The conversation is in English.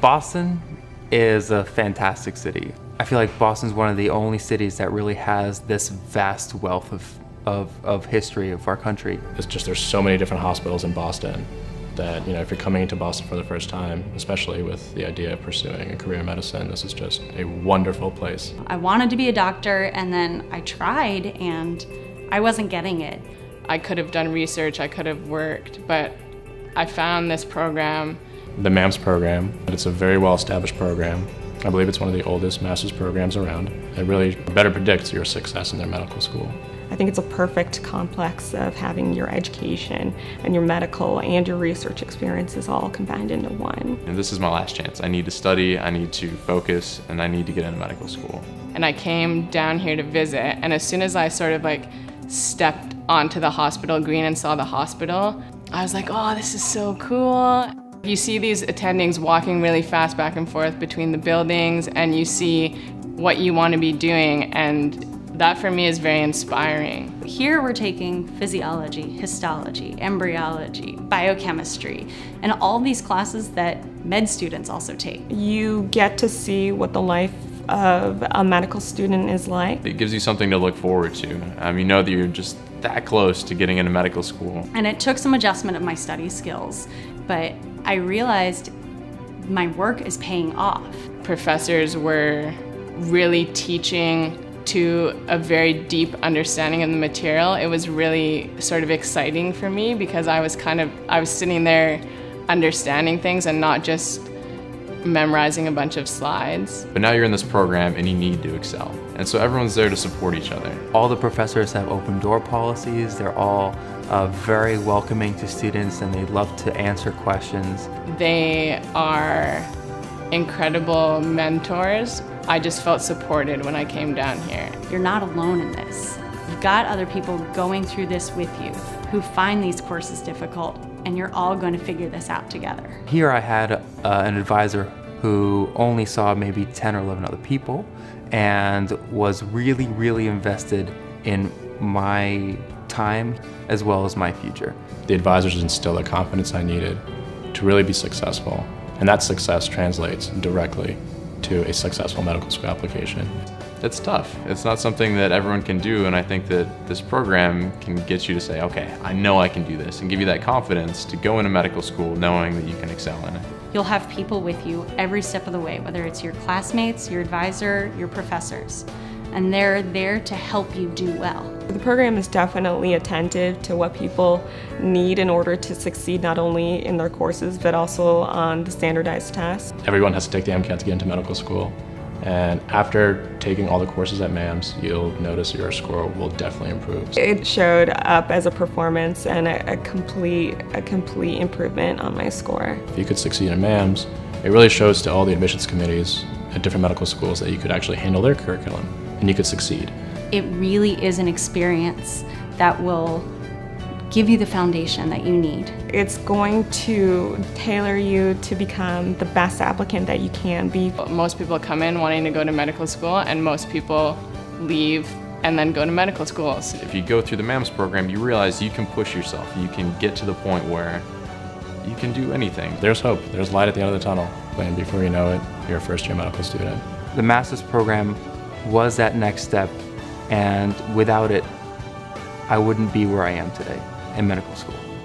Boston is a fantastic city. I feel like Boston's one of the only cities that really has this vast wealth of, of, of history of our country. It's just there's so many different hospitals in Boston that, you know, if you're coming into Boston for the first time, especially with the idea of pursuing a career in medicine, this is just a wonderful place. I wanted to be a doctor and then I tried and I wasn't getting it. I could have done research, I could have worked, but I found this program. The MAMS program, it's a very well established program. I believe it's one of the oldest master's programs around. It really better predicts your success in their medical school. I think it's a perfect complex of having your education and your medical and your research experiences all combined into one. And this is my last chance. I need to study, I need to focus, and I need to get into medical school. And I came down here to visit, and as soon as I sort of like stepped onto the hospital green and saw the hospital, I was like, oh, this is so cool. You see these attendings walking really fast back and forth between the buildings, and you see what you want to be doing, and that for me is very inspiring. Here we're taking physiology, histology, embryology, biochemistry, and all these classes that med students also take. You get to see what the life of a medical student is like. It gives you something to look forward to. Um, you know that you're just that close to getting into medical school. And it took some adjustment of my study skills, but I realized my work is paying off. Professors were really teaching to a very deep understanding of the material. It was really sort of exciting for me because I was kind of, I was sitting there understanding things and not just memorizing a bunch of slides. But now you're in this program and you need to excel. And so everyone's there to support each other. All the professors have open door policies. They're all uh, very welcoming to students and they love to answer questions. They are incredible mentors. I just felt supported when I came down here. You're not alone in this. You've got other people going through this with you who find these courses difficult, and you're all going to figure this out together. Here I had uh, an advisor who only saw maybe 10 or 11 other people and was really, really invested in my time as well as my future. The advisors instilled the confidence I needed to really be successful, and that success translates directly to a successful medical school application. It's tough. It's not something that everyone can do, and I think that this program can get you to say, okay, I know I can do this, and give you that confidence to go into medical school knowing that you can excel in it. You'll have people with you every step of the way, whether it's your classmates, your advisor, your professors, and they're there to help you do well. The program is definitely attentive to what people need in order to succeed not only in their courses but also on the standardized tests. Everyone has to take the MCAT to get into medical school. And after taking all the courses at MAMS, you'll notice your score will definitely improve. It showed up as a performance and a, a complete, a complete improvement on my score. If you could succeed in MAMS, it really shows to all the admissions committees at different medical schools that you could actually handle their curriculum and you could succeed. It really is an experience that will give you the foundation that you need. It's going to tailor you to become the best applicant that you can be. Most people come in wanting to go to medical school and most people leave and then go to medical schools. If you go through the MAMS program, you realize you can push yourself. You can get to the point where you can do anything. There's hope. There's light at the end of the tunnel. And before you know it, you're a first year medical student. The master's program was that next step, and without it, I wouldn't be where I am today and medical school.